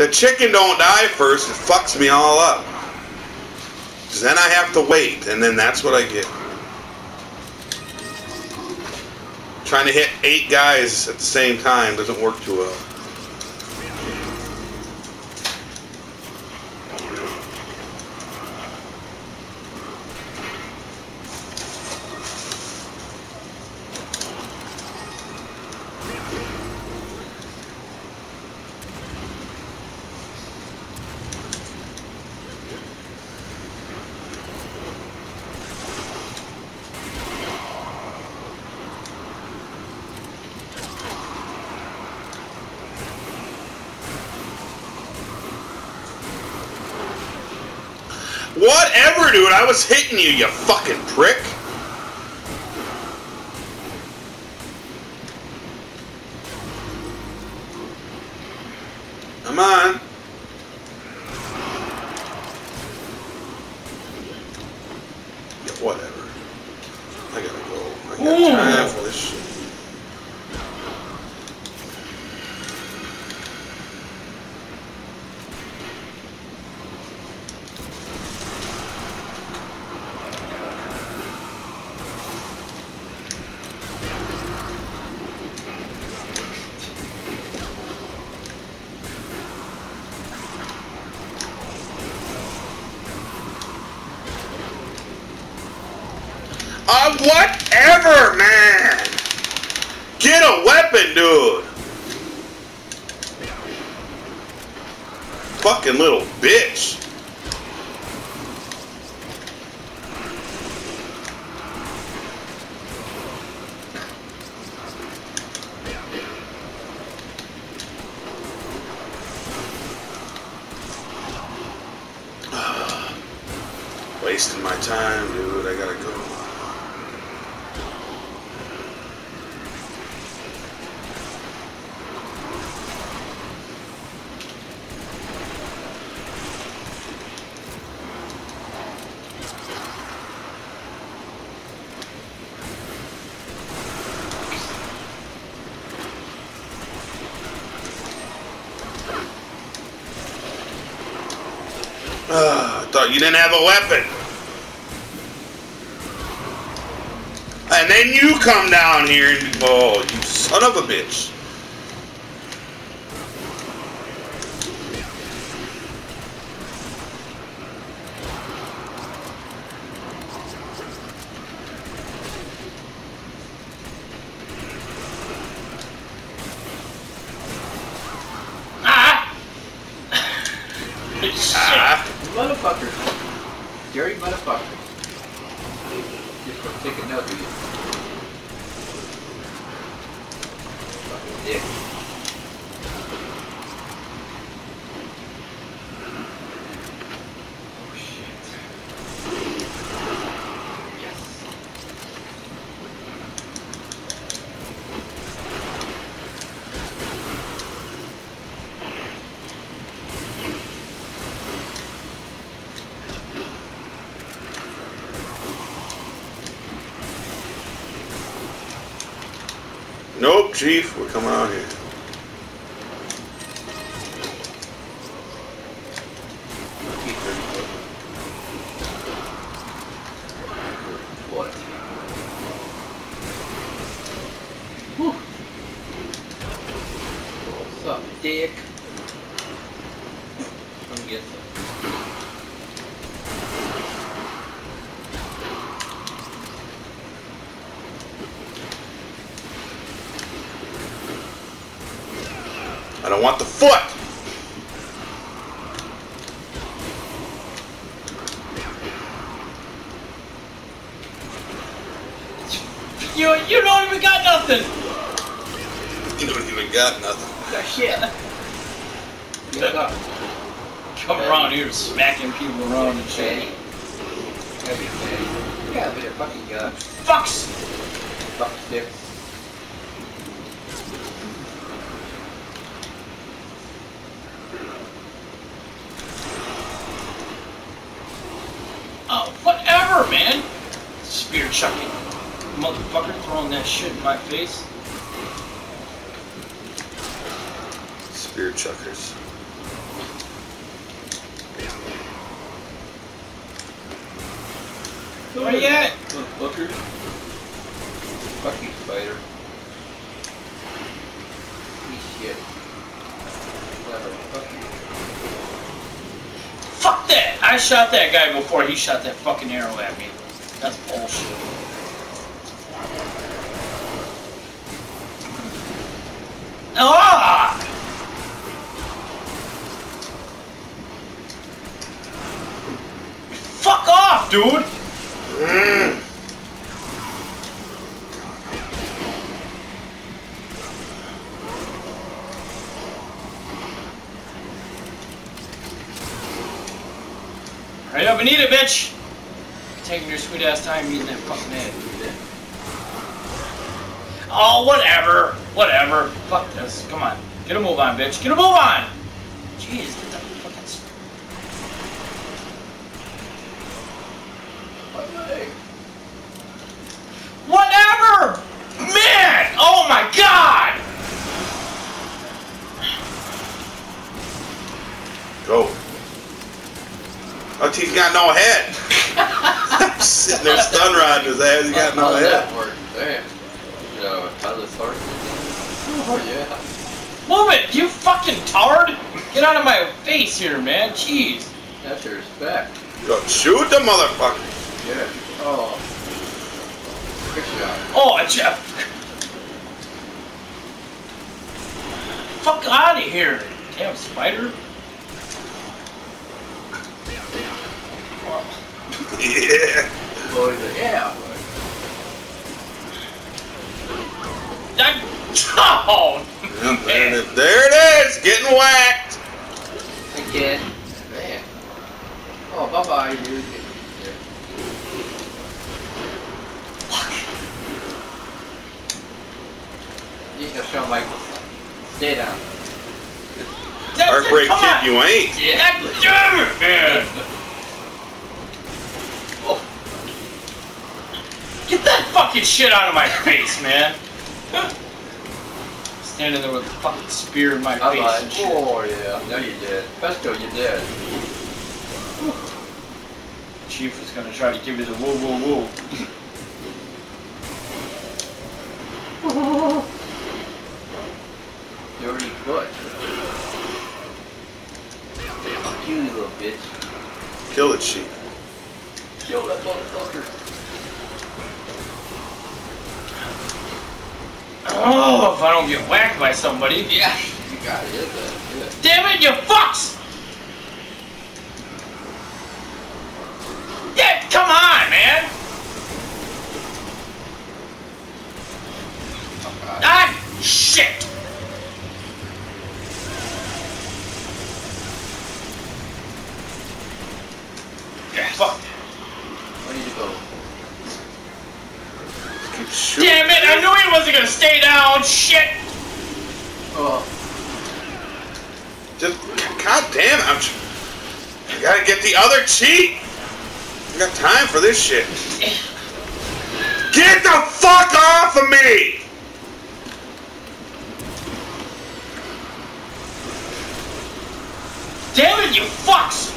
the chicken don't die first, it fucks me all up. 'Cause then I have to wait, and then that's what I get. Trying to hit eight guys at the same time doesn't work too well. Dude. I was hitting you, you fucking prick. Come on. Yeah, whatever. I gotta go. I got Ooh. time for this shit. Uh, whatever, man. Get a weapon, dude. Fucking little bitch. Wasting my time, dude. I gotta go. Ah, I thought you didn't have a weapon. And then you come down here and oh, you son of a bitch. Ah! Shit. Ah, Motherfucker. Dirty motherfucker. Just for taking note of you. Fucking dick. Oh shit. Yes. Nope, chief, we're coming out here. Keep dirty foot. What? Whew. What's up, dick? Come get some. I want the foot. You, you don't even got nothing. You don't even got nothing. That shit. Get up. Come around here smacking people around and shit. Fatty. Gotta be a fatty. You gotta be a fucking gut. Fucks. Fuck stick. hammer, man! Spear chucking. Motherfucker throwing that shit in my face. Spear chuckers. Where you at? Motherfucker. Fucking fighter. I shot that guy before he shot that fucking arrow at me. That's bullshit. Ah! Fuck off, dude! Mm. Right up and eat it, bitch! Taking your sweet ass time eating that fucking egg. Oh, whatever. Whatever. Fuck this. Come on. Get a move on, bitch. Get a move on! Jeez, get that fucking... s- My leg. Whatever! Man! Oh my god! Go. Oh, he's got no head. Sitting there stun riding his ass. He got no does head. that work? Damn. You know, how does? Oh, yeah. Move it, you fucking tard! Get out of my face here, man. Jeez. That's your respect. Go shoot the motherfucker. Yeah. Oh. Good shot. Oh, Jeff. Fuck out of here. Damn spider. Yeah. Boy, yeah. that, oh, And there it- there it is, getting whacked. Again. Man. Oh, bye bye, dude. You can show Michael. Stay down. That's Heartbreak kid, you ain't. God damn it, Get that fucking shit out of my face, man. Standing there with a fucking spear in my Bye face shit. Oh, yeah. No, you did. Pesco, you did. Chief was gonna try to give you the woo woo woo. You already good. Fuck you, you little bitch. Kill it, sheep. Kill that motherfucker. Oh, if I don't get whacked by somebody. Yeah. You got it. Damn it, you fucks! Yeah, come on, man! Oh, God. Ah, shit! Yeah, fuck. Where need to go? Keep shooting. Damn it, I knew he wasn't gonna stay down, shit! Oh. Just, god damn it, I'm. I gotta get the other cheat. I got time for this shit. Get the fuck off of me! Damn it, you fucks!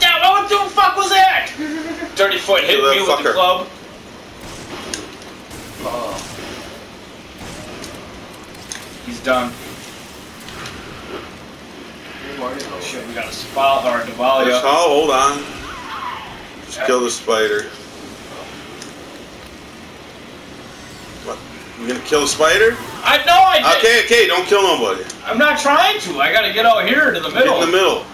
Yeah, what the fuck was that? Dirty foot hit me with the club. Oh. He's done. Where are you? Oh shit, we got a spot or a Davalia. Oh, hold on. Just kill the spider. What? You gonna kill the spider? I know I did. Okay, okay, don't kill nobody. I'm not trying to. I gotta get out here to the middle. Get in the middle.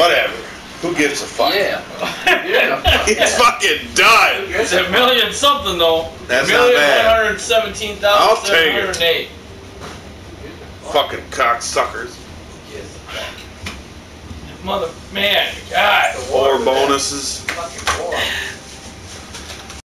Whatever. Who gives a fuck? Yeah. Yeah. He's fucking done. It's a million something though. That's not million bad. one hundred seventeen I'll thousand take it. Fucking cocksuckers. Mother man, God. Four bonuses. Fucking four.